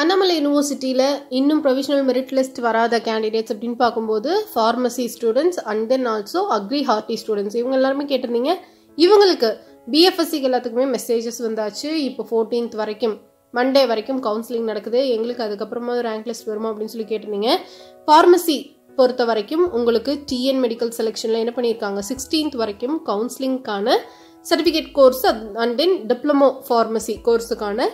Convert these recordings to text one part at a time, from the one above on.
அண்ணாமலை யூனிவர்சிட்டியில் இன்னும் provisional merit list வராத கேண்டிடேட்ஸ் அப்படின்னு பார்க்கும்போது pharmacy students and then also agri horti students இவங்க எல்லாருமே கேட்டிருந்தீங்க. இவங்களுக்கு பிஎஃப்எஸ்சிக்கு எல்லாத்துக்குமே மெசேஜஸ் வந்தாச்சு. இப்போ ஃபோர்டீன்த் வரைக்கும் மண்டே வரைக்கும் கவுன்சிலிங் நடக்குது. எங்களுக்கு அதுக்கப்புறமா ரேங்க் லிஸ்ட் வருமா அப்படின்னு சொல்லி கேட்டிருந்தீங்க. ஃபார்மசி பொறுத்த வரைக்கும் உங்களுக்கு டிஎன் மெடிக்கல் செலெக்ஷனில் என்ன பண்ணியிருக்காங்க? சிக்ஸ்டீன்த் வரைக்கும் கவுன்சிலிங்க்கான certificate course and then diploma pharmacy கோர்ஸுக்கான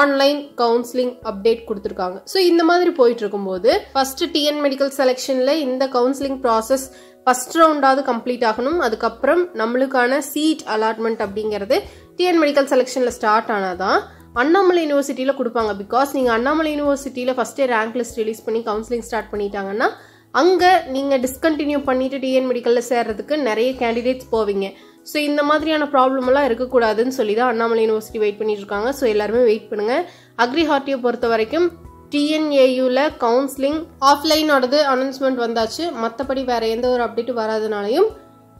online counselling update கொடுத்துருக்காங்க. ஸோ இந்த மாதிரி போயிட்டு இருக்கும்போது ஃபர்ஸ்ட் டிஎன் மெடிக்கல் செலெக்ஷனில் இந்த கவுன்சிலிங் ப்ராசஸ் ஃபர்ஸ்ட் ரவுண்டாவது கம்ப்ளீட் ஆகணும். அதுக்கப்புறம் நம்மளுக்கான சீட் அலாட்மெண்ட் அப்படிங்கிறது டிஎன் மெடிக்கல் செலெக்ஷனில் ஸ்டார்ட் ஆனாதான் அண்ணாமலை யூனிவர்சிட்டியில் கொடுப்பாங்க. பிகாஸ் நீங்கள் அண்ணாமலை யூனிவர்சிட்டியில் ஃபஸ்ட்டே ரேங்க் லிஸ்ட் ரிலீஸ் பண்ணி கவுன்சிலிங் ஸ்டார்ட் பண்ணிட்டாங்கன்னா அங்கே நீங்கள் டிஸ்கண்டினியூ பண்ணிவிட்டு டிஎன் மெடிக்கலில் சேர்றதுக்கு நிறைய கேண்டிடேட்ஸ் போவீங்க. ஸோ இந்த மாதிரியான ப்ராப்ளம் எல்லாம் இருக்கக்கூடாதுன்னு சொல்லி தான் அண்ணாமலை யூனிவர்சிட்டி வெயிட் பண்ணிட்டு இருக்காங்க ஸோ எல்லாருமே வெயிட் பண்ணுங்க. அக்ரி ஹார்ட்டியை பொறுத்த வரைக்கும் டிஎன்ஏயூவில் கவுன்சிலிங் ஆஃப்லைனோடது அனௌன்ஸ்மெண்ட் வந்தாச்சு. மற்றபடி வேற எந்த ஒரு அப்டேட்டும் வராதனாலையும்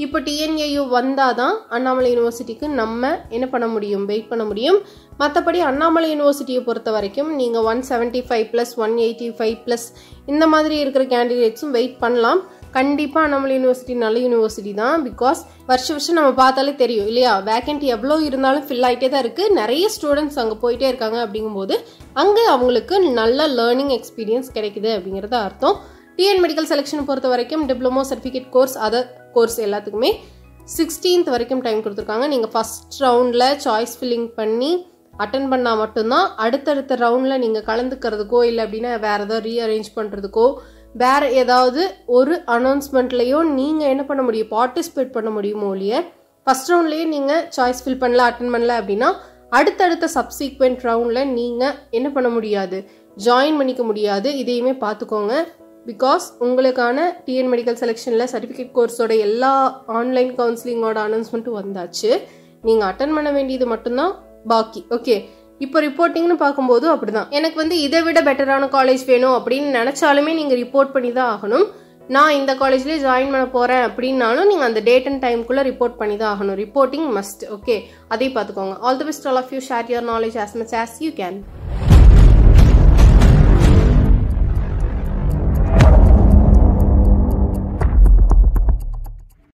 இப்போ டிஎன்ஏயு வந்தால் தான் அண்ணாமலை யூனிவர்சிட்டிக்கு நம்ம என்ன பண்ண முடியும்? வெயிட் பண்ண முடியும். மற்றபடி அண்ணாமலை யூனிவர்சிட்டியை பொறுத்த வரைக்கும் நீங்கள் one seventy five plus one eighty five plus இந்த மாதிரி இருக்கிற கேண்டிடேட்ஸும் வெயிட் பண்ணலாம். கண்டிப்பாக அண்ணாமலை யூனிவர்சிட்டி நல்ல யூனிவர்சிட்டி தான். பிகாஸ் வருஷ வருஷம் நம்ம பார்த்தாலே தெரியும் இல்லையா? வேக்கண்ட் எவ்வளோ இருந்தாலும் ஃபில் ஆகிட்டே தான் இருக்குது நிறைய ஸ்டூடெண்ட்ஸ் அங்கே போயிட்டே இருக்காங்க அப்படிங்கும்போது அங்கே அவங்களுக்கு நல்ல லேர்னிங் எக்ஸ்பீரியன்ஸ் கிடைக்குது அப்படிங்கிறத அர்த்தம். டிஎன் மெடிக்கல் செலெக்ஷன் பொறுத்த வரைக்கும் diploma certificate course other course எல்லாத்துக்குமே சிக்ஸ்டீன்த் வரைக்கும் டைம் கொடுத்துருக்காங்க. நீங்கள் ஃபஸ்ட் ரவுண்டில் சாய்ஸ் ஃபில்லிங் பண்ணி அட்டன் பண்ணால் மட்டும்தான் அடுத்தடுத்த ரவுண்டில் நீங்கள் கலந்துக்கிறதுக்கோ இல்லை அப்படின்னா வேறு ஏதோ ரீஅரேஞ்ச் பண்ணுறதுக்கோ வேறு ஏதாவது ஒரு அனௌன்ஸ்மெண்ட்லேயோ நீங்கள் என்ன பண்ண முடியும்? பார்ட்டிசிபேட் பண்ண முடியுமோ இல்லையே ஃபஸ்ட் ரவுண்ட்லேயே நீங்கள் சாய்ஸ் ஃபில் பண்ணல அட்டன் பண்ணல அப்படின்னா அடுத்தடுத்த சப்சீக்வெண்ட் ரவுண்டில் நீங்கள் என்ன பண்ண முடியாது? ஜாயின் பண்ணிக்க முடியாது. இதையுமே பார்த்துக்கோங்க. பிகாஸ் உங்களுக்கான டிஎன் மெடிக்கல் செலெக்ஷனில் சர்டிஃபிகேட் கோர்ஸோட எல்லா ஆன்லைன் கவுன்சிலிங்கோட அனௌன்ஸ்மெண்ட்டும் வந்தாச்சு. நீங்கள் அட்டன் பண்ண வேண்டியது மட்டும்தான் பாக்கி. ஓகே இப்போ ரிப்போர்ட்டிங்னு பார்க்கும்போது அப்படிதான். எனக்கு வந்து இதை விட பெட்டரான காலேஜ் வேணும் அப்படின்னு நினச்சாலுமே நீங்கள் ரிப்போர்ட் பண்ணி தான் ஆகணும். நான் இந்த காலேஜ்லேயே ஜாயின் பண்ண போகிறேன் அப்படின்னாலும் நீங்கள் அந்த டேட் அண்ட் டைம்குள்ளே ரிப்போர்ட் பண்ணி தான் ஆகணும். ரிப்போர்ட்டிங் மஸ்ட் ஓகே அதையும் பார்த்துக்கோங்க. All the best all of you share your knowledge as much as you can